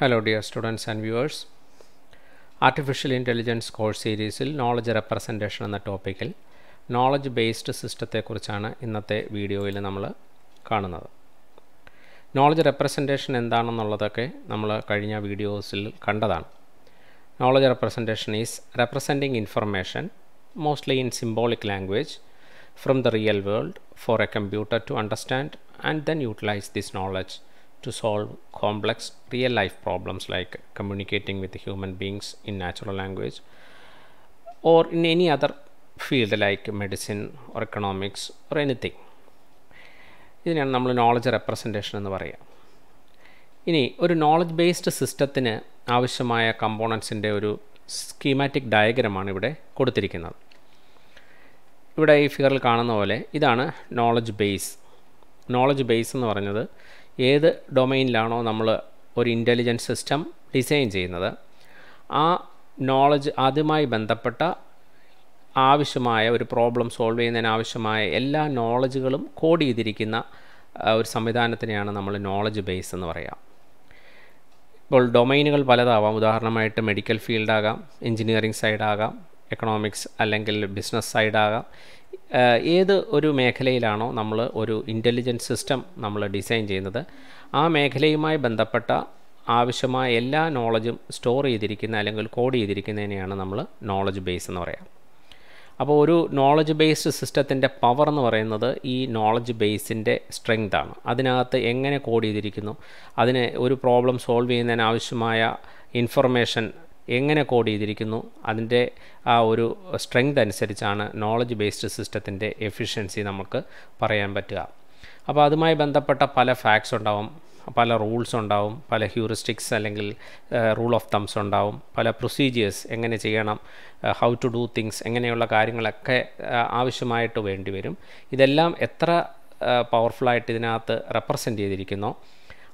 Hello, dear students and viewers artificial intelligence course സീരീസിൽ knowledge representation എന്ന ടോപ്പിക്കിൽ knowledge based സിസ്റ്റത്തെക്കുറിച്ചാണ് ഇന്നത്തെ വീഡിയോയിൽ നമ്മൾ കാണുന്നത്. നോളജ് റെപ്രസെന്റേഷൻ എന്താണെന്നുള്ളതൊക്കെ നമ്മൾ കഴിഞ്ഞ വീഡിയോസിൽ കണ്ടതാണ്. Knowledge representation is representing information mostly in symbolic language from the real world for a computer to understand and then utilise this knowledge to solve complex real life problems like communicating with human beings in natural language or in any other field like medicine or economics or anything ഇതിനാണ് നമ്മൾ knowledge representation എന്ന് പറയുക ഇനി ഒരു knowledge based സിസ്റ്റത്തിന് ആവശ്യമായ കമ്പോണൻസിന്റെ ഒരു schematic ഡയഗ്രമാണ് ഇവിടെ കൊടുത്തിരിക്കുന്നത് ഇവിടെ ഈ ഫിഗറിൽ കാണുന്ന പോലെ ഇതാണ് നോളജ് ബേസ് നോളജ് ബേസ് എന്ന് പറഞ്ഞത് ഏത് ഡൊമൈനിലാണോ നമ്മൾ ഒരു ഇന്റലിജൻസ് സിസ്റ്റം ഡിസൈൻ ചെയ്യുന്നത് ആ നോളജ് അതുമായി ബന്ധപ്പെട്ട ആവശ്യമായ ഒരു പ്രോബ്ലം സോൾവ് ചെയ്യുന്നതിന് ആവശ്യമായ എല്ലാ നോളജുകളും കോഡ് ചെയ്തിരിക്കുന്ന ഒരു സംവിധാനത്തിനെയാണ് നമ്മൾ നോളജ് ബേസ് എന്ന് പറയാം. ഇപ്പോൾ ഡൊമൈനുകൾ പലതാവാം. ഉദാഹരണമായിട്ട് മെഡിക്കൽ ഫീൽഡാകാം എഞ്ചിനീയറിംഗ് സൈഡാകാം എക്കണോമിക്സ് അല്ലെങ്കിൽ ബിസിനസ് സൈഡാകാം ഏത് ഒരു മേഖലയിലാണോ നമ്മൾ ഒരു ഇന്റലിജൻസ് സിസ്റ്റം നമ്മൾ ഡിസൈൻ ചെയ്യുന്നത് ആ മേഖലയുമായി ബന്ധപ്പെട്ട ആവശ്യമായ എല്ലാ നോളജും സ്റ്റോർ ചെയ്തിരിക്കുന്ന അല്ലെങ്കിൽ കോഡ് ചെയ്തിരിക്കുന്നതിനെയാണ് നമ്മൾ നോളജ് ബേസ് എന്ന് പറയാം. അപ്പോൾ ഒരു നോളജ് ബേസ്ഡ് സിസ്റ്റത്തിന്റെ പവർ എന്ന് പറയുന്നത് ഈ നോളജ് ബേസിന്റെ സ്ട്രെങ്ത് ആണ്. അതിനകത്ത് എങ്ങനെ കോഡ് ചെയ്തിരിക്കുന്നു അതിന് ഒരു പ്രോബ്ലം സോൾവ് ചെയ്യുന്നതിന് ആവശ്യമായ ഇൻഫർമേഷൻ എങ്ങനെ കോഡ് ചെയ്തിരിക്കുന്നു അതിന്റെ ആ ഒരു സ്ട്രെങ്ത് അനുസരിച്ചാണ് നോളജ് ബേസ്ഡ് സിസ്റ്റത്തിന്റെ എഫിഷ്യൻസി നമുക്ക് പറയാൻ പറ്റുക. അപ്പോൾ അതുമായി ബന്ധപ്പെട്ട പല ഫാക്ട്സ് ഉണ്ടാവും പല റൂൾസ് ഉണ്ടാവും പല ഹ്യൂറിസ്റ്റിക്സ് അല്ലെങ്കിൽ റൂൾ ഓഫ് തംസ് ഉണ്ടാവും പല പ്രൊസീജിയേഴ്സ് എങ്ങനെ ചെയ്യണം ഹൗ ടു ഡൂ തിങ്സ് എങ്ങനെയുള്ള കാര്യങ്ങളൊക്കെ ആവശ്യമായിട്ട് വേണ്ടിവരും ഇതെല്ലാം എത്ര പവർഫുള്ളായിട്ട് ഇതിനകത്ത് റെപ്രസെന്റ് ചെയ്തിരിക്കുന്നോ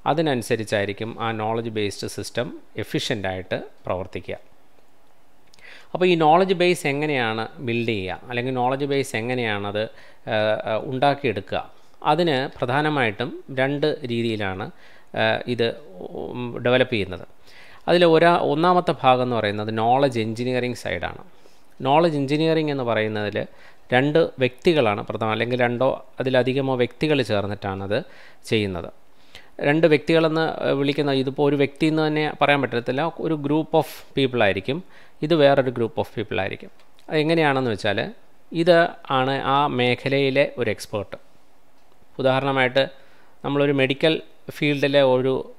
അതിനനുസരിച്ചായിരിക്കും ആ നോളജ് ബേസ്ഡ് സിസ്റ്റം എഫിഷ്യന്റായിട്ട് പ്രവർത്തിക്കുക. അപ്പോൾ ഈ നോളജ് ബേസ് എങ്ങനെയാണ് ബിൽഡ് ചെയ്യുക? അല്ലെങ്കിൽ നോളജ് ബേസ് എങ്ങനെയാണത് ഉണ്ടാക്കിയെടുക്കുക? അതിന് പ്രധാനമായിട്ടും രണ്ട് രീതിയിലാണ് ഇത് ഡെവലപ്പ് ചെയ്യുന്നത്. അതിൽ ഒരാ ഒന്നാമത്തെ ഭാഗം എന്ന് പറയുന്നത് നോളജ് എഞ്ചിനീയറിംഗ് സൈഡാണ് നോളജ് എഞ്ചിനീയറിംഗ് എന്ന് പറയുന്നതിൽ രണ്ട് വ്യക്തികളാണ് പ്രധാനം അല്ലെങ്കിൽ രണ്ടോ അതിലധികമോ വ്യക്തികൾ ചേർന്നിട്ടാണത് ചെയ്യുന്നത്. രണ്ട് വ്യക്തികളെന്ന് വിളിക്കുന്ന ഇതിപ്പോൾ ഒരു വ്യക്തി എന്ന് തന്നെ പറയാൻ പറ്റത്തില്ല. ഒരു ഗ്രൂപ്പ് ഓഫ് പീപ്പിൾ ആയിരിക്കും. ഇത് വേറൊരു ഗ്രൂപ്പ് ഓഫ് പീപ്പിൾ ആയിരിക്കും. അതെങ്ങനെയാണെന്ന് വെച്ചാൽ ഇത് ആണ് ആ മേഖലയിലെ ഒരു എക്സ്പേർട്ട് ഉദാഹരണമായിട്ട് നമ്മളൊരു മെഡിക്കൽ ഫീൽഡിലെ ഒരു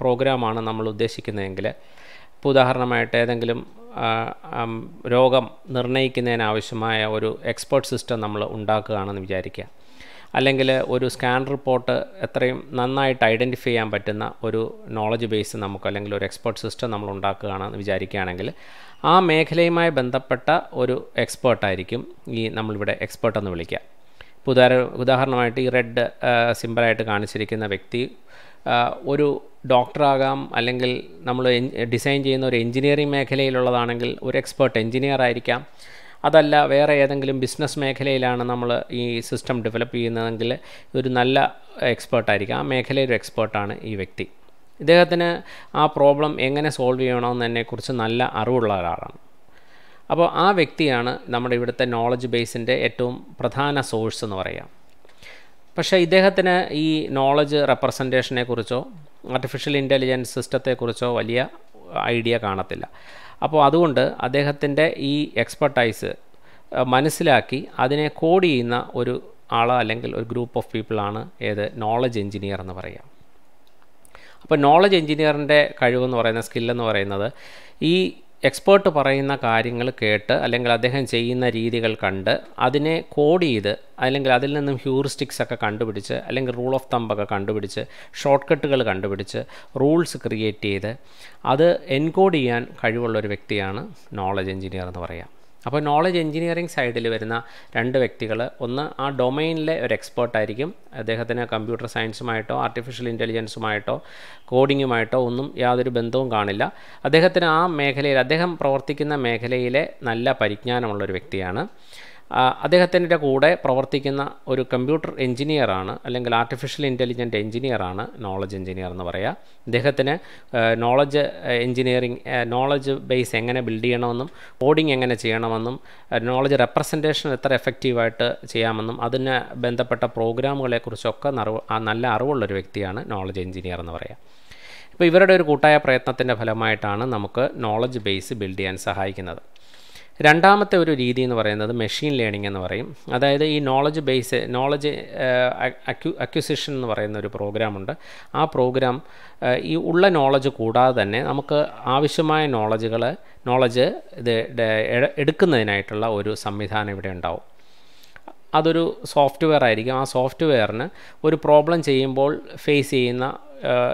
പ്രോഗ്രാമാണ് നമ്മൾ ഉദ്ദേശിക്കുന്നതെങ്കിൽ ഇപ്പോൾ ഉദാഹരണമായിട്ട് ഏതെങ്കിലും രോഗം നിർണയിക്കുന്നതിനാവശ്യമായ ഒരു എക്സ്പേർട്ട് സിസ്റ്റം നമ്മൾ ഉണ്ടാക്കുകയാണെന്ന് വിചാരിക്കുക. അല്ലെങ്കിൽ ഒരു സ്കാൻ റിപ്പോർട്ട് എത്രയും നന്നായിട്ട് ഐഡന്റിഫൈ ചെയ്യാൻ പറ്റുന്ന ഒരു നോളജ് ബേസ് നമുക്ക് അല്ലെങ്കിൽ ഒരു എക്സ്പേർട്ട് സിസ്റ്റം നമ്മൾ ഉണ്ടാക്കുകയാണെന്ന് വിചാരിക്കുകയാണെങ്കിൽ ആ മേഖലയുമായി ബന്ധപ്പെട്ട ഒരു എക്സ്പേർട്ടായിരിക്കും ഈ നമ്മളിവിടെ എക്സ്പേർട്ട് എന്ന് വിളിക്കുക. ഇപ്പോൾ ഉദാഹര ഉദാഹരണമായിട്ട് ഈ റെഡ് സിമ്പിളായിട്ട് കാണിച്ചിരിക്കുന്ന വ്യക്തി ഒരു ഡോക്ടറാകാം അല്ലെങ്കിൽ നമ്മൾ ഡിസൈൻ ചെയ്യുന്ന ഒരു എഞ്ചിനീയറിംഗ് മേഖലയിലുള്ളതാണെങ്കിൽ ഒരു എക്സ്പേർട്ട് എഞ്ചിനീയർ ആയിരിക്കാം. അതല്ല വേറെ ഏതെങ്കിലും ബിസിനസ് മേഖലയിലാണ് നമ്മൾ ഈ സിസ്റ്റം ഡെവലപ്പ് ചെയ്യുന്നതെങ്കിൽ ഒരു നല്ല എക്സ്പേർട്ടായിരിക്കും ആ മേഖലയിൽ ഒരു എക്സ്പേർട്ടാണ് ഈ വ്യക്തി. ഇദ്ദേഹത്തിന് ആ പ്രോബ്ലം എങ്ങനെ സോൾവ് ചെയ്യണമെന്നതിനെക്കുറിച്ച് നല്ല അറിവുള്ള ഒരാളാണ്. അപ്പോൾ ആ വ്യക്തിയാണ് നമ്മുടെ ഇവിടുത്തെ നോളജ് ബേസിന്റെ ഏറ്റവും പ്രധാന സോഴ്സ് എന്ന് പറയാം. പക്ഷേ ഇദ്ദേഹത്തിന് ഈ നോളജ് റെപ്രസെന്റേഷനെക്കുറിച്ചോ ആർട്ടിഫിഷ്യൽ ഇന്റലിജൻസ് സിസ്റ്റത്തെക്കുറിച്ചോ വലിയ ഐഡിയ കാണത്തില്ല. അപ്പോൾ അതുകൊണ്ട് അദ്ദേഹത്തിന്റെ ഈ എക്സ്പെർട്ടൈസ് മനസ്സിലാക്കി അതിനെ കോഡ് ചെയ്യുന്ന ഒരു ആൾ അല്ലെങ്കിൽ ഒരു ഗ്രൂപ്പ് ഓഫ് പീപ്പിളാണ് ഏത്? നോളജ് എഞ്ചിനീയർ എന്ന് പറയാം അപ്പോൾ നോളജ് എഞ്ചിനീയറിന്റെ കഴിവെന്ന് പറയുന്ന സ്കില്ലെന്ന് പറയുന്നത് ഈ എക്സ്പേർട്ട് പറയുന്ന കാര്യങ്ങൾ കേട്ട് അല്ലെങ്കിൽ അദ്ദേഹം ചെയ്യുന്ന രീതികൾ കണ്ട് അതിനെ കോഡ് ചെയ്ത് അല്ലെങ്കിൽ അതിൽ നിന്നും ഹ്യൂറിസ്റ്റിക്സ് ഒക്കെ കണ്ടുപിടിച്ച് അല്ലെങ്കിൽ റൂൾ ഓഫ് തമ്പൊക്കെ കണ്ടുപിടിച്ച് ഷോർട്ട് കട്ടുകൾ കണ്ടുപിടിച്ച് റൂൾസ് ക്രിയേറ്റ് ചെയ്ത് അത് എൻകോഡ് ചെയ്യാൻ കഴിവുള്ള ഒരു വ്യക്തിയാണ് നോളജ് എഞ്ചിനീയർ എന്ന് പറയാം. അപ്പോൾ നോളജ് എഞ്ചിനീയറിംഗ് സൈഡിൽ വരുന്ന രണ്ട് വ്യക്തികൾ ഒന്ന് ആ ഡൊമൈനിലെ ഒരു എക്സ്പേർട്ട് ആയിരിക്കും. അദ്ദേഹത്തിന് കമ്പ്യൂട്ടർ സയൻസുമായിട്ടോ ആർട്ടിഫിഷ്യൽ ഇന്റലിജൻസുമായിട്ടോ കോഡിങ്ങുമായിട്ടോ ഒന്നും യാതൊരു ബന്ധവും കാണില്ല. അദ്ദേഹത്തിന് ആ മേഖലയിൽ അദ്ദേഹം പ്രവർത്തിക്കുന്ന മേഖലയിലെ നല്ല പരിജ്ഞാനമുള്ള ഒരു വ്യക്തിയാണ്. അദ്ദേഹത്തിന്റെ കൂടെ പ്രവർത്തിക്കുന്ന ഒരു കമ്പ്യൂട്ടർ എഞ്ചിനീയറാണ് അല്ലെങ്കിൽ ആർട്ടിഫിഷ്യൽ ഇന്റലിജന്റ് എഞ്ചിനീയറാണ് നോളജ് എഞ്ചിനീയർ എന്ന് പറയുക അദ്ദേഹത്തിന് നോളജ് എഞ്ചിനീയറിംഗ് നോളജ് ബേസ് എങ്ങനെ ബിൽഡ് ചെയ്യണമെന്നും കോഡിംഗ് എങ്ങനെ ചെയ്യണമെന്നും നോളജ് റെപ്രസെന്റേഷൻ എത്ര എഫക്റ്റീവായിട്ട് ചെയ്യാമെന്നും അതിന് ബന്ധപ്പെട്ട പ്രോഗ്രാമുകളെക്കുറിച്ചൊക്കെ നല്ല അറിവുള്ളൊരു വ്യക്തിയാണ് നോളജ് എഞ്ചിനീയർ എന്ന് പറയുക ഇപ്പോൾ ഇവരുടെ ഒരു കൂട്ടായ പ്രയത്നത്തിന്റെ ഫലമായിട്ടാണ് നമുക്ക് നോളജ് ബേസ് ബിൽഡ് ചെയ്യാൻ സഹായിക്കുന്നത്. രണ്ടാമത്തെ ഒരു രീതി എന്ന് പറയുന്നത് മെഷീൻ ലേണിംഗ് എന്ന് പറയും. അതായത് ഈ നോളജ് ബേസ് നോളജ് അക്യു അക്വിസിഷൻ എന്ന് പറയുന്ന ഒരു പ്രോഗ്രാമുണ്ട് ആ പ്രോഗ്രാം ഈ ഉള്ള നോളജ് കൂടാതെ തന്നെ നമുക്ക് ആവശ്യമായ നോളജുകൾ നോളജ് ഇത് എടുക്കുന്നതിനായിട്ടുള്ള ഒരു സംവിധാനം ഇവിടെ ഉണ്ടാവും. അതൊരു സോഫ്റ്റ്വെയർ ആയിരിക്കും. ആ സോഫ്റ്റ്വെയറിന് ഒരു പ്രോബ്ലം ചെയ്യുമ്പോൾ ഫേസ് ചെയ്യുന്ന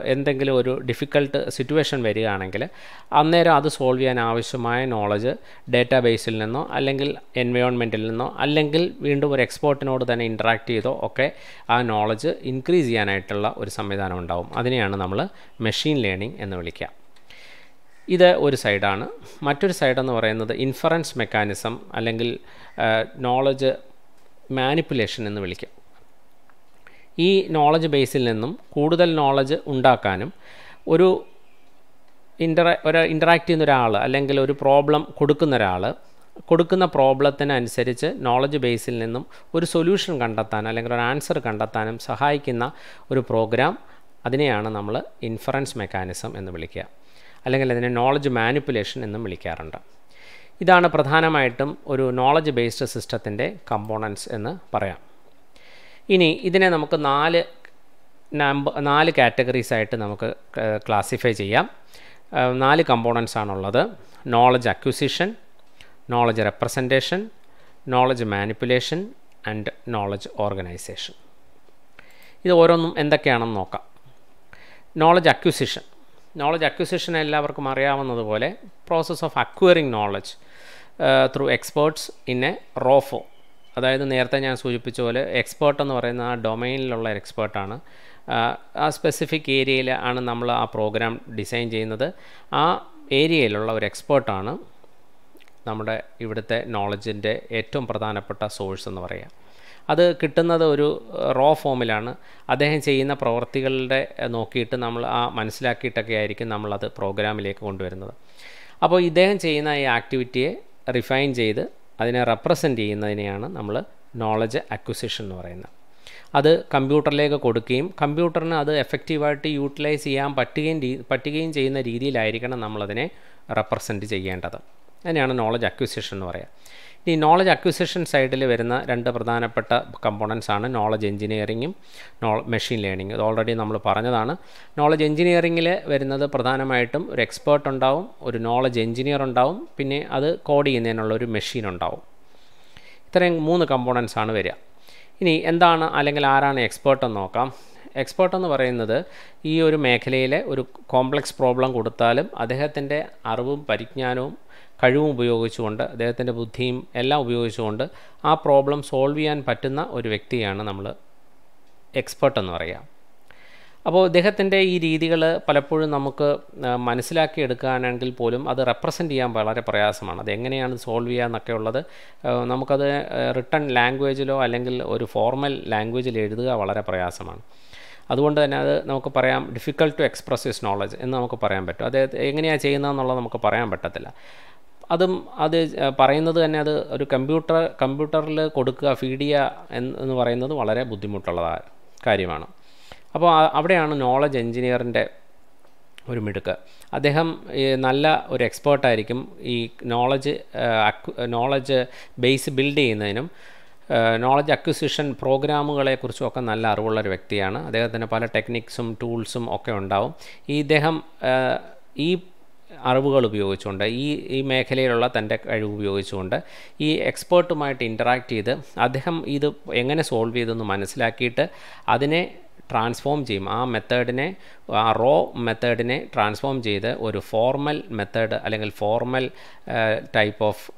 എന്തെങ്കിലും ഒരു ഡിഫിക്കൾട്ട് സിറ്റുവേഷൻ വരികയാണെങ്കിൽ അന്നേരം അത് സോൾവ് ചെയ്യാൻ ആവശ്യമായ നോളജ് ഡേറ്റാ ബേസിൽ നിന്നോ അല്ലെങ്കിൽ എൻവയോൺമെന്റിൽ നിന്നോ അല്ലെങ്കിൽ വീണ്ടും ഒരു എക്സ്പോർട്ടിനോട് തന്നെ ഇൻട്രാക്ട് ചെയ്തോ ഒക്കെ ആ നോളജ് ഇൻക്രീസ് ചെയ്യാനായിട്ടുള്ള ഒരു സംവിധാനം ഉണ്ടാവും. അതിനെയാണ് നമ്മൾ മെഷീൻ ലേണിംഗ് എന്ന് വിളിക്കുക ഇത് ഒരു സൈഡാണ് മറ്റൊരു സൈഡെന്ന് പറയുന്നത് ഇൻഫറൻസ് മെക്കാനിസം അല്ലെങ്കിൽ നോളജ് മാനിപ്പുലേഷൻ എന്ന് വിളിക്കാം. ഈ നോളജ് ബേസിൽ നിന്നും കൂടുതൽ നോളജ് ഉണ്ടാക്കാനും ഒരു ഇന്ററ ഒരു ഇന്ററാക്ട് ചെയ്യുന്ന ഒരാൾ അല്ലെങ്കിൽ ഒരു പ്രോബ്ലം കൊടുക്കുന്ന ഒരാൾ കൊടുക്കുന്ന പ്രോബ്ലത്തിനനുസരിച്ച് നോളജ് ബേസിൽ നിന്നും ഒരു സൊല്യൂഷൻ കണ്ടെത്താൻ അല്ലെങ്കിൽ ഒരു ആൻസർ കണ്ടെത്താനും സഹായിക്കുന്ന ഒരു പ്രോഗ്രാം അതിനെയാണ് നമ്മൾ ഇൻഫറൻസ് മെക്കാനിസം എന്ന് വിളിക്കുക. അല്ലെങ്കിൽ അതിനെ നോളജ് മാനിപ്പുലേഷൻ എന്നും വിളിക്കാറുണ്ട്. ഇതാണ് പ്രധാനമായിട്ടും ഒരു നോളജ് ബേസ്ഡ് സിസ്റ്റത്തിന്റെ കമ്പോണൻസ് എന്ന് പറയാം. ഇനി ഇതിനെ നമുക്ക് നാല് നമ്പർ നാല് കാറ്റഗറീസ് ആയിട്ട് നമുക്ക് ക്ലാസിഫൈ ചെയ്യാം. നാല് കമ്പോണൻസ് ആണുള്ളത്. Knowledge acquisition knowledge representation knowledge manipulation and knowledge organisation ഇത് ഓരോന്നും എന്തൊക്കെയാണെന്ന് നോക്കാം. നോളജ് അക്വിസിഷൻ നോളജ് അക്വിസിഷൻ എല്ലാവർക്കും അറിയാവുന്നതുപോലെ process of acquiring knowledge through experts in a റോഫോ അതായത് നേരത്തെ ഞാൻ സൂചിപ്പിച്ച പോലെ എക്സ്പേർട്ട് എന്ന് പറയുന്ന ആ ഡൊമൈനിലുള്ള എക്സ്പേർട്ടാണ് ആ സ്പെസിഫിക് ഏരിയയിൽ ആണ് നമ്മൾ ആ പ്രോഗ്രാം ഡിസൈൻ ചെയ്യുന്നത്. ആ ഏരിയയിലുള്ള ഒരു എക്സ്പേർട്ടാണ് നമ്മുടെ ഇവിടുത്തെ നോളജിന്റെ ഏറ്റവും പ്രധാനപ്പെട്ട സോഴ്സ് എന്ന് പറയുക അത് കിട്ടുന്നത് ഒരു റോ ഫോമിലാണ് അദ്ദേഹം ചെയ്യുന്ന പ്രവർത്തികളുടെ നോക്കിയിട്ട് നമ്മൾ ആ മനസ്സിലാക്കിയിട്ടൊക്കെ ആയിരിക്കും നമ്മളത് പ്രോഗ്രാമിലേക്ക് കൊണ്ടുവരുന്നത്. അപ്പോൾ ഇദ്ദേഹം ചെയ്യുന്ന ഈ ആക്ടിവിറ്റിയെ റിഫൈൻ ചെയ്ത് അതിനെ റെപ്രസെന്റ് ചെയ്യുന്നതിനെയാണ് നമ്മൾ നോളജ് അക്വിസിഷൻ എന്ന് പറയുന്നത്. അത് കമ്പ്യൂട്ടറിലേക്ക് കൊടുക്കുകയും കമ്പ്യൂട്ടറിന് അത് എഫക്റ്റീവായിട്ട് യൂട്ടിലൈസ് ചെയ്യാൻ പറ്റുകയും പറ്റുകയും ചെയ്യുന്ന രീതിയിലായിരിക്കണം നമ്മളതിനെ റെപ്രസെന്റ് ചെയ്യേണ്ടത്. അതിനെയാണ് നോളജ് അക്വിസിഷൻ എന്ന് പറയുക ഈ നോളജ് അക്വിസിഷൻ സൈഡിൽ വരുന്ന രണ്ട് പ്രധാനപ്പെട്ട കമ്പോണൻസ് ആണ് നോളജ് എഞ്ചിനീയറിങ്ങും നോ മെഷീൻ ലേണിംഗ് ഇത് ഓൾറെഡി നമ്മൾ പറഞ്ഞതാണ്. നോളജ് എഞ്ചിനീയറിങ്ങിൽ വരുന്നത് പ്രധാനമായിട്ടും ഒരു എക്സ്പേർട്ട് ഉണ്ടാവും ഒരു നോളജ് എഞ്ചിനീയർ ഉണ്ടാവും പിന്നെ അത് കോഡ് ചെയ്യുന്നതിനുള്ള ഒരു മെഷീൻ ഉണ്ടാവും. ഇത്രയും മൂന്ന് കമ്പോണൻസ് ആണ് വരിക. ഇനി എന്താണ് അല്ലെങ്കിൽ ആരാണ് എക്സ്പേർട്ട് എന്ന് നോക്കാം. എക്സ്പേർട്ട് എന്ന് പറയുന്നത് ഈ ഒരു മേഖലയിലെ ഒരു കോംപ്ലക്സ് പ്രോബ്ലം കൊടുത്താലും അദ്ദേഹത്തിന്റെ അറിവും പരിജ്ഞാനവും കഴിവും ഉപയോഗിച്ചുകൊണ്ട് അദ്ദേഹത്തിന്റെ ബുദ്ധിയും എല്ലാം ഉപയോഗിച്ചുകൊണ്ട് ആ പ്രോബ്ലം സോൾവ് ചെയ്യാൻ പറ്റുന്ന ഒരു വ്യക്തിയാണ് നമ്മൾ എക്സ്പേർട്ട് എന്ന് പറയുക അപ്പോൾ ഇദ്ദേഹത്തിന്റെ ഈ രീതികൾ പലപ്പോഴും നമുക്ക് മനസ്സിലാക്കി മനസ്സിലാക്കിയെടുക്കാനെങ്കിൽ പോലും അത് റെപ്രസെന്റ് ചെയ്യാൻ വളരെ പ്രയാസമാണ്. അത് എങ്ങനെയാണ് സോൾവ് ചെയ്യുക എന്നൊക്കെ ഉള്ളത് നമുക്കത് റിട്ടൺ ലാംഗ്വേജിലോ അല്ലെങ്കിൽ ഒരു ഫോർമൽ ലാംഗ്വേജിൽ എഴുതുക വളരെ പ്രയാസമാണ്. അതുകൊണ്ട് തന്നെ അത് നമുക്ക് പറയാം difficult to express his knowledge എന്ന് നമുക്ക് പറയാൻ പറ്റും. അത് എങ്ങനെയാണ് ചെയ്യുന്നതെന്നുള്ളത് നമുക്ക് പറയാൻ പറ്റത്തില്ല. അതും അത് പറയുന്നത് തന്നെ അത് ഒരു കമ്പ്യൂട്ടർ കമ്പ്യൂട്ടറിൽ കൊടുക്കുക ഫീഡ് ചെയ്യുക എന്ന് പറയുന്നത് വളരെ ബുദ്ധിമുട്ടുള്ള കാര്യമാണ്. അപ്പോൾ അവിടെയാണ് നോളജ് എഞ്ചിനീയറിന്റെ ഒരു മിടുക്ക്. അദ്ദേഹം നല്ല ഒരു എക്സ്പേർട്ടായിരിക്കും ഈ നോളജ് നോളജ് ബേസ് ബിൽഡ് ചെയ്യുന്നതിനും നോളജ് അക്വിസിഷൻ പ്രോഗ്രാമുകളെക്കുറിച്ചുമൊക്കെ നല്ല അറിവുള്ള ഒരു വ്യക്തിയാണ്. അദ്ദേഹത്തിന് പല ടെക്നിക്സും ടൂൾസും ഒക്കെ ഉണ്ടാവും. ഈ ഇദ്ദേഹം ഈ അറിവുകൾ ഉപയോഗിച്ചുകൊണ്ട് ഈ ഈ മേഖലയിലുള്ള തന്റെ കഴിവ് ഉപയോഗിച്ചുകൊണ്ട് ഈ എക്സ്പേർട്ടുമായിട്ട് ഇന്ററാക്ട് ചെയ്ത് അദ്ദേഹം ഇത് എങ്ങനെ സോൾവ് ചെയ്തെന്ന് മനസ്സിലാക്കിയിട്ട് അതിനെ ട്രാൻസ്ഫോം ചെയ്യും. ആ മെത്തേഡിനെ ആ റോ മെത്തേഡിനെ ട്രാൻസ്ഫോം ചെയ്ത് ഒരു ഫോർമൽ മെത്തേഡ് അല്ലെങ്കിൽ ഫോർമൽ ടൈപ്പ് ഓഫ്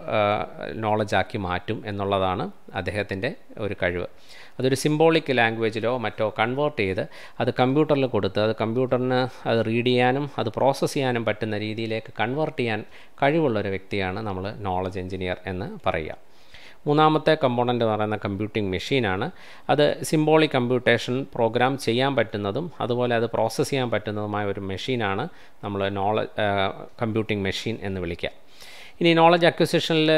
നോളജ് ആക്കി മാറ്റും എന്നുള്ളതാണ് അദ്ദേഹത്തിന്റെ ഒരു കഴിവ്. അതൊരു സിംബോളിക് ലാംഗ്വേജിലോ മറ്റോ കൺവേർട്ട് ചെയ്ത് അത് കമ്പ്യൂട്ടറിൽ കൊടുത്ത് അത് കമ്പ്യൂട്ടറിന് അത് റീഡ് ചെയ്യാനും അത് പ്രോസസ്സ് ചെയ്യാനും പറ്റുന്ന രീതിയിലേക്ക് കൺവേർട്ട് ചെയ്യാൻ കഴിവുള്ള ഒരു വ്യക്തിയാണ് നമ്മൾ നോളജ് എഞ്ചിനീയർ എന്ന് പറയുക. മൂന്നാമത്തെ കമ്പോണന്റ് എന്ന് പറയുന്ന കമ്പ്യൂട്ടിംഗ് മെഷീനാണ് അത് സിംബോളിക് കമ്പ്യൂട്ടേഷൻ പ്രോഗ്രാം ചെയ്യാൻ പറ്റുന്നതും അതുപോലെ അത് പ്രോസസ്സ് ചെയ്യാൻ പറ്റുന്നതുമായ ഒരു മെഷീനാണ് നമ്മൾ നോളജ് കമ്പ്യൂട്ടിംഗ് മെഷീൻ എന്ന് വിളിക്കുക. ഇനി നോളജ് അക്വിസിഷനിൽ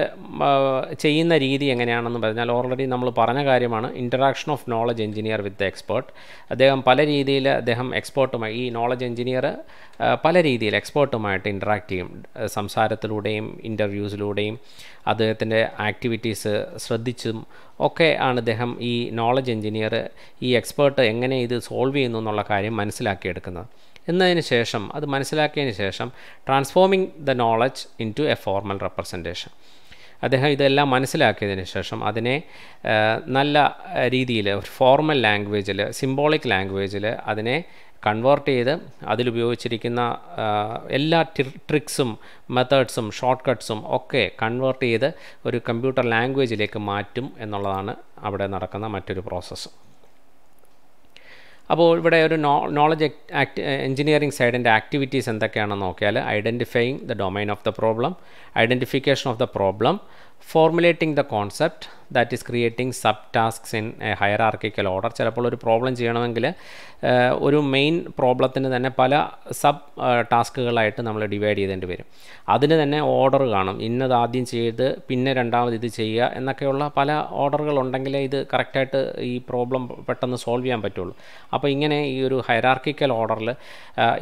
ചെയ്യുന്ന രീതി എങ്ങനെയാണെന്ന് പറഞ്ഞാൽ ഓൾറെഡി നമ്മൾ പറഞ്ഞ കാര്യമാണ് interaction of knowledge engineer with expert അദ്ദേഹം പല രീതിയിൽ അദ്ദേഹം എക്സ്പേർട്ടുമായി ഈ നോളജ് എഞ്ചിനീയർ പല രീതിയിൽ എക്സ്പേർട്ടുമായിട്ട് ഇന്ററാക്ട് ചെയ്യും. സംസാരത്തിലൂടെയും ഇന്റർവ്യൂസിലൂടെയും അദ്ദേഹത്തിന്റെ ആക്ടിവിറ്റീസ് ശ്രദ്ധിച്ചും ഒക്കെ ആണ് അദ്ദേഹം ഈ നോളജ് എഞ്ചിനീയർ ഈ എക്സ്പേർട്ട് എങ്ങനെ ഇത് സോൾവ് ചെയ്യുന്നു എന്നുള്ള കാര്യം മനസ്സിലാക്കിയെടുക്കുന്നത്. എന്നതിന് ശേഷം അത് മനസ്സിലാക്കിയതിന് ശേഷം transforming the knowledge into a formal representation അദ്ദേഹം ഇതെല്ലാം മനസ്സിലാക്കിയതിന് ശേഷം അതിനെ നല്ല രീതിയിൽ ഒരു ഫോർമൽ ലാംഗ്വേജിൽ സിംബോളിക് ലാംഗ്വേജിൽ അതിനെ കൺവേർട്ട് ചെയ്ത് അതിലുപയോഗിച്ചിരിക്കുന്ന എല്ലാ ട്രിക്സും മെത്തേഡ്സും ഷോർട്ട് കട്ട്സും ഒക്കെ കൺവേർട്ട് ചെയ്ത് ഒരു കമ്പ്യൂട്ടർ ലാംഗ്വേജിലേക്ക് മാറ്റും എന്നുള്ളതാണ് അവിടെ നടക്കുന്ന മറ്റൊരു പ്രോസസ്സ് അപ്പോൾ ഇവിടെ ഒരു നോളജ് ആക്ട് എഞ്ചിനീയറിംഗ് സൈഡിന്റെ ആക്ടിവിറ്റീസ് എന്തൊക്കെയാണെന്ന് നോക്കിയാൽ identifying the domain of the problem identification of the problem formulating the concept that is creating sub tasks in hierarchical order ചിലപ്പോൾ ഒരു പ്രോബ്ലം ചെയ്യണമെങ്കിൽ ഒരു മെയിൻ പ്രോബ്ലത്തിന് തന്നെ പല സബ് ടാസ്കുകളായിട്ട് നമ്മൾ ഡിവൈഡ് ചെയ്തേണ്ടി വരും. അതിന് തന്നെ ഓർഡർ കാണും. ഇന്നത് ആദ്യം ചെയ്ത് പിന്നെ രണ്ടാമത് ഇത് ചെയ്യുക എന്നൊക്കെയുള്ള പല ഓർഡറുകൾ ഉണ്ടെങ്കിലേ ഇത് കറക്റ്റായിട്ട് ഈ പ്രോബ്ലം പെട്ടെന്ന് സോൾവ് ചെയ്യാൻ പറ്റുള്ളൂ. അപ്പോൾ ഇങ്ങനെ ഈ ഒരു ഹൈറാർക്കിക്കൽ ഓർഡറിൽ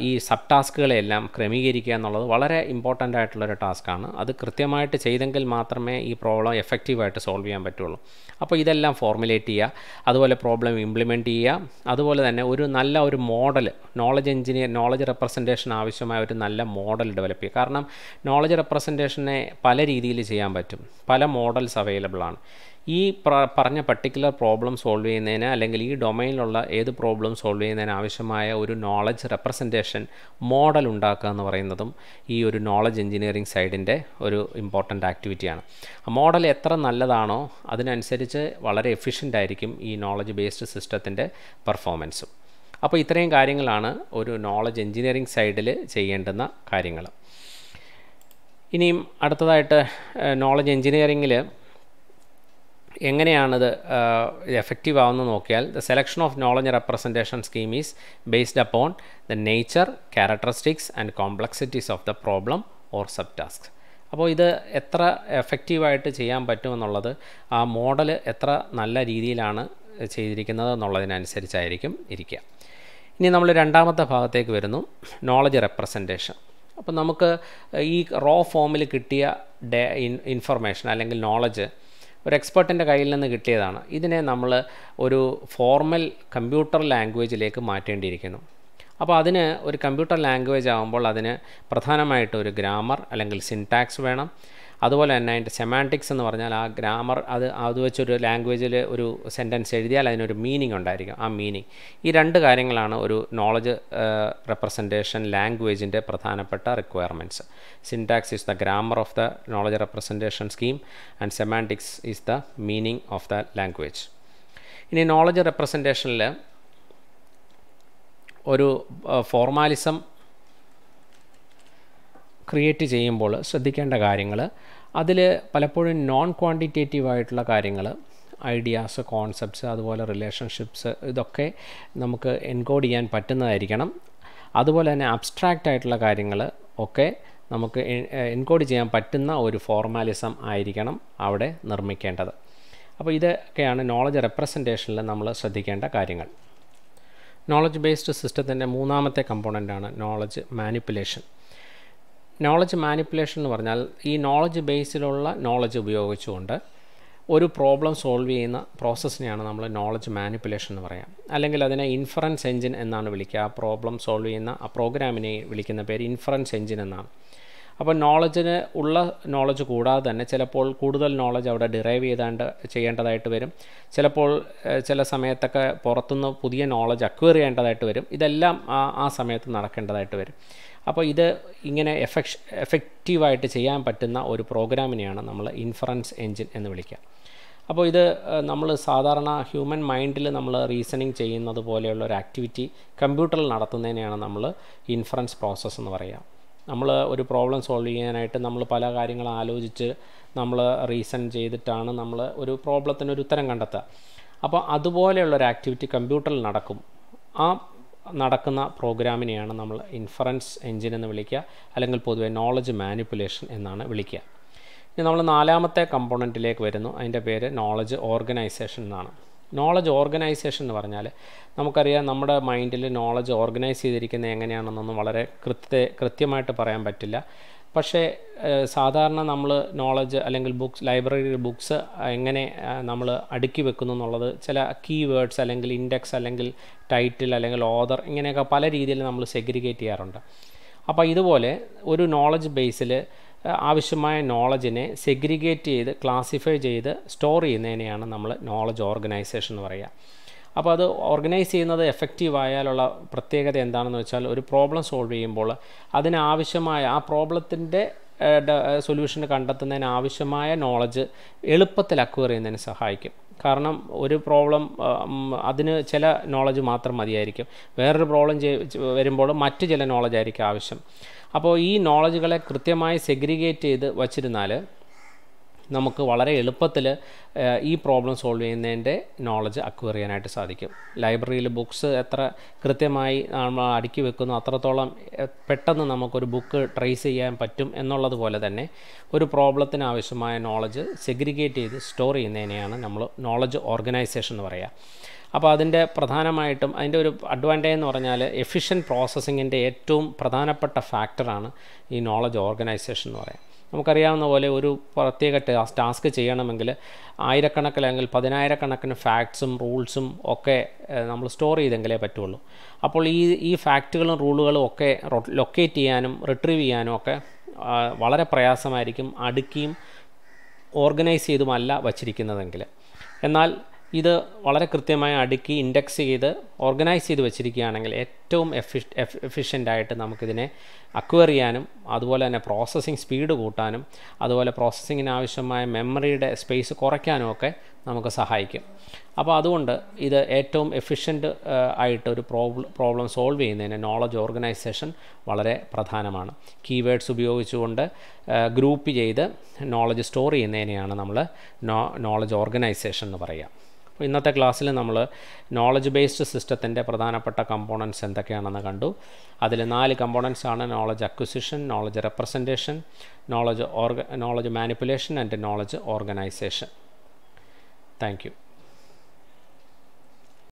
ഈ സബ് ടാസ്കുകളെല്ലാം ക്രമീകരിക്കുക എന്നുള്ളത് വളരെ ഇമ്പോർട്ടന്റ് ആയിട്ടുള്ളൊരു ടാസ്ക്കാണ് അത് കൃത്യമായിട്ട് ചെയ്തെങ്കിൽ മാത്രമേ ഈ പ്രോബ്ലം എഫക്റ്റീവായിട്ട് സോൾവ് ചെയ്യാൻ പറ്റുള്ളൂ. അപ്പോൾ ഇതെല്ലാം ഫോർമുലേറ്റ് ചെയ്യുക അതുപോലെ പ്രോബ്ലം ഇംപ്ലിമെന്റ് ചെയ്യുക അതുപോലെ തന്നെ ഒരു നല്ല ഒരു model knowledge engineer knowledge representation ആവശ്യമായ ഒരു നല്ല മോഡൽ ഡെവലപ്പ് ചെയ്യുക. കാരണം നോളജ് റെപ്രസെന്റേഷനെ പല രീതിയിൽ ചെയ്യാൻ പറ്റും. പല മോഡൽസ് അവൈലബിൾ ആണ്. ഈ പറഞ്ഞ പർട്ടിക്കുലർ പ്രോബ്ലം സോൾവ് ചെയ്യുന്നതിന് അല്ലെങ്കിൽ ഈ ഡൊമൈനിലുള്ള ഏത് പ്രോബ്ലം സോൾവ് ചെയ്യുന്നതിന് ആവശ്യമായ ഒരു നോളജ് റെപ്രസെന്റേഷൻ മോഡൽ ഉണ്ടാക്കുക എന്ന് പറയുന്നതും ഈ ഒരു നോളജ് എഞ്ചിനീയറിംഗ് സൈഡിന്റെ ഒരു ഇമ്പോർട്ടന്റ് ആക്ടിവിറ്റിയാണ് മോഡൽ എത്ര നല്ലതാണോ അതിനനുസരിച്ച് വളരെ എഫിഷ്യന്റ് ആയിരിക്കും ഈ നോളജ് ബേസ്ഡ് സിസ്റ്റത്തിന്റെ പെർഫോമൻസും അപ്പോൾ ഇത്രയും കാര്യങ്ങളാണ് ഒരു നോളജ് എഞ്ചിനീയറിംഗ് സൈഡിൽ ചെയ്യേണ്ടുന്ന കാര്യങ്ങൾ. ഇനിയും അടുത്തതായിട്ട് നോളജ് എഞ്ചിനീയറിങ്ങിൽ എങ്ങനെയാണിത് എഫക്റ്റീവ് ആവുന്നത് നോക്കിയാൽ the selection of knowledge representation scheme is based upon the nature characteristics and complexities of the problem or sub task അപ്പോൾ ഇത് എത്ര എഫക്റ്റീവായിട്ട് ചെയ്യാൻ പറ്റുമെന്നുള്ളത് ആ മോഡൽ എത്ര നല്ല രീതിയിലാണ് ചെയ്തിരിക്കുന്നത് എന്നുള്ളതിനനുസരിച്ചായിരിക്കും ഇരിക്കുക. ഇനി നമ്മൾ രണ്ടാമത്തെ ഭാഗത്തേക്ക് വരുന്നു നോളജ് റെപ്രസെന്റേഷൻ അപ്പോൾ നമുക്ക് ഈ റോ ഫോമിൽ കിട്ടിയ ഡേ ഇൻഫർമേഷൻ അല്ലെങ്കിൽ നോളജ് ഒരു എക്സ്പെർട്ടിന്റെ കയ്യിൽ നിന്ന് കിട്ടിയതാണ്. ഇതിനെ നമ്മൾ ഒരു ഫോർമൽ കമ്പ്യൂട്ടർ ലാംഗ്വേജിലേക്ക് മാറ്റേണ്ടിയിരിക്കുന്നു. അപ്പോൾ അതിന് ഒരു കമ്പ്യൂട്ടർ ലാംഗ്വേജ് ആകുമ്പോൾ അതിന് പ്രധാനമായിട്ട് ഒരു ഗ്രാമർ അല്ലെങ്കിൽ സിൻടാക്സ് വേണം. അതുപോലെ തന്നെ അതിന്റെ സെമാന്റിക്സ് എന്ന് പറഞ്ഞാൽ ആ ഗ്രാമർ അത് അത് വെച്ചൊരു ലാംഗ്വേജിൽ ഒരു സെന്റൻസ് എഴുതിയാൽ അതിനൊരു മീനിങ് ഉണ്ടായിരിക്കും. ആ മീനിങ് ഈ രണ്ട് കാര്യങ്ങളാണ് ഒരു നോളജ് റെപ്രസെന്റേഷൻ ലാംഗ്വേജിന്റെ പ്രധാനപ്പെട്ട requirements syntax is the grammar of the knowledge representation scheme and semantics is the meaning of the language ഇനി നോളജ് റെപ്രസെന്റേഷനിൽ ഒരു ഫോർമാലിസം ക്രിയേറ്റ് ചെയ്യുമ്പോൾ ശ്രദ്ധിക്കേണ്ട കാര്യങ്ങൾ. അതിൽ പലപ്പോഴും നോൺ ക്വാണ്ടിറ്റേറ്റീവ് ആയിട്ടുള്ള കാര്യങ്ങൾ ഐഡിയാസ് കോൺസെപ്റ്റ്സ് അതുപോലെ റിലേഷൻഷിപ്സ് ഇതൊക്കെ നമുക്ക് എൻകോഡ് ചെയ്യാൻ പറ്റുന്നതായിരിക്കണം. അതുപോലെ തന്നെ അബ്സ്ട്രാക്റ്റ് ആയിട്ടുള്ള കാര്യങ്ങൾ ഒക്കെ നമുക്ക് എൻകോഡ് ചെയ്യാൻ പറ്റുന്ന ഒരു ഫോർമാലിസം ആയിരിക്കണം അവിടെ നിർമ്മിക്കേണ്ടത്. അപ്പോൾ ഇതൊക്കെയാണ് നോളജ് റെപ്രസെന്റേഷനിൽ നമ്മൾ ശ്രദ്ധിക്കേണ്ട കാര്യങ്ങൾ. നോളജ് ബേസ്ഡ് സിസ്റ്റത്തിന്റെ മൂന്നാമത്തെ കമ്പോണന്റാണ് നോളജ് മാനിപ്പുലേഷൻ നോളജ് മാനിപ്പുലേഷൻ എന്ന് പറഞ്ഞാൽ ഈ നോളജ് ബേസിലുള്ള നോളജ് ഉപയോഗിച്ചുകൊണ്ട് ഒരു പ്രോബ്ലം സോൾവ് ചെയ്യുന്ന പ്രോസസ്സിനെയാണ് നമ്മൾ നോളജ് മാനിപ്പുലേഷൻ എന്ന് പറയാം. അല്ലെങ്കിൽ അതിനെ ഇൻഫറൻസ് എഞ്ചിൻ എന്നാണ് വിളിക്കുക. ആ പ്രോബ്ലം സോൾവ് ചെയ്യുന്ന ആ പ്രോഗ്രാമിനെ വിളിക്കുന്ന പേര് ഇൻഫറൻസ് എഞ്ചിൻ എന്നാണ്. അപ്പോൾ നോളജിന് ഉള്ള നോളജ് കൂടാതെ തന്നെ ചിലപ്പോൾ കൂടുതൽ നോളജ് അവിടെ ഡിറൈവ് ചെയ്താണ്ട് ചെയ്യേണ്ടതായിട്ട് വരും. ചിലപ്പോൾ ചില സമയത്തൊക്കെ പുറത്തുനിന്ന് പുതിയ നോളജ് അക്വയർ ചെയ്യേണ്ടതായിട്ട് വരും. ഇതെല്ലാം ആ ആ സമയത്ത് നടക്കേണ്ടതായിട്ട് വരും. അപ്പോൾ ഇത് ഇങ്ങനെ എഫക്ഷ എഫക്റ്റീവായിട്ട് ചെയ്യാൻ പറ്റുന്ന ഒരു പ്രോഗ്രാമിനെയാണ് നമ്മൾ ഇൻഫറൻസ് എൻജിൻ എന്ന് വിളിക്കുക. അപ്പോൾ ഇത് നമ്മൾ സാധാരണ ഹ്യൂമൻ മൈൻഡിൽ നമ്മൾ റീസണിങ് ചെയ്യുന്നത് പോലെയുള്ള ഒരു ആക്ടിവിറ്റി കമ്പ്യൂട്ടറിൽ നടത്തുന്നതിനെയാണ് നമ്മൾ ഇൻഫറൻസ് പ്രോസസ്സ് എന്ന് പറയുക. നമ്മൾ ഒരു പ്രോബ്ലം സോൾവ് ചെയ്യാനായിട്ട് നമ്മൾ പല കാര്യങ്ങൾ ആലോചിച്ച് നമ്മൾ റീസൺ ചെയ്തിട്ടാണ് നമ്മൾ ഒരു പ്രോബ്ലത്തിന് ഒരു ഉത്തരം കണ്ടെത്തുക. അപ്പോൾ അതുപോലെയുള്ളൊരു ആക്ടിവിറ്റി കമ്പ്യൂട്ടറിൽ നടക്കും. ആ നടക്കുന്ന പ്രോഗ്രാമിനെയാണ് നമ്മൾ ഇൻഫറൻസ് എൻജിൻ എന്ന് വിളിക്കുക അല്ലെങ്കിൽ പൊതുവെ നോളജ് മാനിപ്പുലേഷൻ എന്നാണ് വിളിക്കുക. ഇനി നമ്മൾ നാലാമത്തെ കമ്പോണന്റിലേക്ക് വരുന്നു. അതിന്റെ പേര് നോളജ് ഓർഗനൈസേഷൻ എന്നാണ്. നോളജ് ഓർഗനൈസേഷൻ എന്ന് പറഞ്ഞാൽ നമുക്കറിയാം നമ്മുടെ മൈൻഡിൽ നോളജ് ഓർഗനൈസ് ചെയ്തിരിക്കുന്നത് എങ്ങനെയാണെന്നൊന്നും വളരെ കൃത്യ കൃത്യമായിട്ട് പറയാൻ പറ്റില്ല. പക്ഷേ സാധാരണ നമ്മൾ നോളജ് അല്ലെങ്കിൽ ബുക്സ് ലൈബ്രറി ബുക്സ് എങ്ങനെ നമ്മൾ അടുക്കി വെക്കുന്നു എന്നുള്ളത് ചില കീ വേർഡ്സ് അല്ലെങ്കിൽ ഇൻഡെക്സ് അല്ലെങ്കിൽ ടൈറ്റിൽ അല്ലെങ്കിൽ ഓദർ ഇങ്ങനെയൊക്കെ പല രീതിയിൽ നമ്മൾ സെഗ്രിഗേറ്റ് ചെയ്യാറുണ്ട്. അപ്പോൾ ഇതുപോലെ ഒരു നോളജ് ബേസിൽ ആവശ്യമായ നോളജിനെ സെഗ്രിഗേറ്റ് ചെയ്ത് ക്ലാസിഫൈ ചെയ്ത് സ്റ്റോർ ചെയ്യുന്നതിനെയാണ് നമ്മൾ നോളജ് ഓർഗനൈസേഷൻ എന്ന് പറയുക അപ്പോൾ അത് ഓർഗനൈസ് ചെയ്യുന്നത് എഫക്റ്റീവ് ആയാലുള്ള പ്രത്യേകത എന്താണെന്ന് വെച്ചാൽ ഒരു പ്രോബ്ലം സോൾവ് ചെയ്യുമ്പോൾ അതിനാവശ്യമായ ആ പ്രോബ്ലത്തിന്റെ സൊല്യൂഷൻ കണ്ടെത്തുന്നതിന് ആവശ്യമായ നോളജ് എളുപ്പത്തിൽ അക്വയർ ചെയ്യുന്നതിന് സഹായിക്കും. കാരണം ഒരു പ്രോബ്ലം അതിന് ചില നോളജ് മാത്രം മതിയായിരിക്കും. വേറൊരു പ്രോബ്ലം വരുമ്പോൾ മറ്റു ചില നോളജ് ആയിരിക്കും ആവശ്യം. അപ്പോൾ ഈ നോളജുകളെ കൃത്യമായി സെഗ്രിഗേറ്റ് ചെയ്ത് വച്ചിരുന്നാൽ നമുക്ക് വളരെ എളുപ്പത്തിൽ ഈ പ്രോബ്ലം സോൾവ് ചെയ്യുന്നതിന്റെ നോളജ് അക്വയർ ചെയ്യാനായിട്ട് സാധിക്കും. ലൈബ്രറിയിൽ ബുക്സ് എത്ര കൃത്യമായി നമ്മൾ അടുക്കി വെക്കുന്നു അത്രത്തോളം പെട്ടെന്ന് നമുക്കൊരു ബുക്ക് ട്രേസ് ചെയ്യാൻ പറ്റും എന്നുള്ളതുപോലെ തന്നെ ഒരു പ്രോബ്ലത്തിന് ആവശ്യമായ നോളജ് സെഗ്രിഗേറ്റ് ചെയ്ത് സ്റ്റോർ ചെയ്യുന്നതിനെയാണ് നമ്മൾ നോളജ് ഓർഗനൈസേഷൻ എന്ന് പറയുക അപ്പോൾ അതിന്റെ പ്രധാനമായിട്ടും അതിന്റെ ഒരു അഡ്വാന്റേജ് എന്ന് പറഞ്ഞാൽ എഫിഷ്യന്റ് പ്രോസസ്സിങ്ങിന്റെ ഏറ്റവും പ്രധാനപ്പെട്ട ഫാക്ടറാണ് ഈ നോളജ് ഓർഗനൈസേഷൻ എന്ന് പറയാം. നമുക്കറിയാവുന്ന പോലെ ഒരു പ്രത്യേക ടാസ്ക് ചെയ്യണമെങ്കിൽ ആയിരക്കണക്കിന് അല്ലെങ്കിൽ പതിനായിരക്കണക്കിന് ഫാക്ട്സും റൂൾസും ഒക്കെ നമ്മൾ സ്റ്റോർ ചെയ്തെങ്കിലേ പറ്റുള്ളൂ. അപ്പോൾ ഈ ഈ ഫാക്റ്റുകളും റൂളുകളും ഒക്കെ ലൊക്കേറ്റ് ചെയ്യാനും റിട്രീവ് ചെയ്യാനും ഒക്കെ വളരെ പ്രയാസമായിരിക്കും അടുക്കിയും ഓർഗനൈസ് ചെയ്തുമല്ല വച്ചിരിക്കുന്നതെങ്കിൽ. എന്നാൽ ഇത് വളരെ കൃത്യമായി അടുക്കി ഇൻഡെക്സ് ചെയ്ത് ഓർഗനൈസ് ചെയ്ത് വെച്ചിരിക്കുകയാണെങ്കിൽ ഏറ്റവും എഫി എഫിഷ്യന്റായിട്ട് നമുക്കിതിനെ അക്വയർ ചെയ്യാനും അതുപോലെ തന്നെ പ്രോസസ്സിങ് സ്പീഡ് കൂട്ടാനും അതുപോലെ പ്രോസസ്സിങ്ങിന് ആവശ്യമായ മെമ്മറിയുടെ സ്പേസ് കുറയ്ക്കാനും ഒക്കെ നമുക്ക് സഹായിക്കും. അപ്പോൾ അതുകൊണ്ട് ഇത് ഏറ്റവും എഫിഷ്യന്റ് ആയിട്ട് ഒരു പ്രോബ്ലം പ്രോബ്ലം സോൾവ് ചെയ്യുന്നതിന് നോളജ് ഓർഗനൈസേഷൻ വളരെ പ്രധാനമാണ്. കീവേഡ്സ് ഉപയോഗിച്ചുകൊണ്ട് ഗ്രൂപ്പ് ചെയ്ത് നോളജ് സ്റ്റോർ ചെയ്യുന്നതിനെയാണ് നമ്മൾ നോ നോളജ് ഓർഗനൈസേഷൻ എന്ന് പറയുക. ഇന്നത്തെ ക്ലാസ്സിൽ നമ്മൾ നോളജ് ബേസ്ഡ് സിസ്റ്റത്തിന്റെ പ്രധാനപ്പെട്ട കമ്പോണൻസ് എന്തൊക്കെയാണെന്ന് കണ്ടു. അതിൽ നാല് കമ്പോണൻസ് ആണ് knowledge acquisition knowledge representation knowledge ഓർഗ knowledge manipulation and knowledge organisation thank